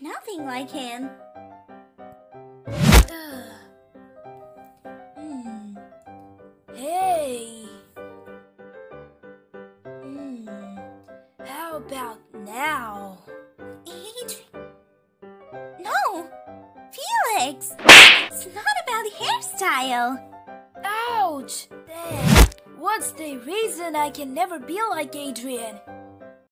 nothing like him. Hmm. Hey. Hmm. How about now? Adrien. No! Felix! It's not about hairstyle. Ouch! What's the reason I can never be like Adrien?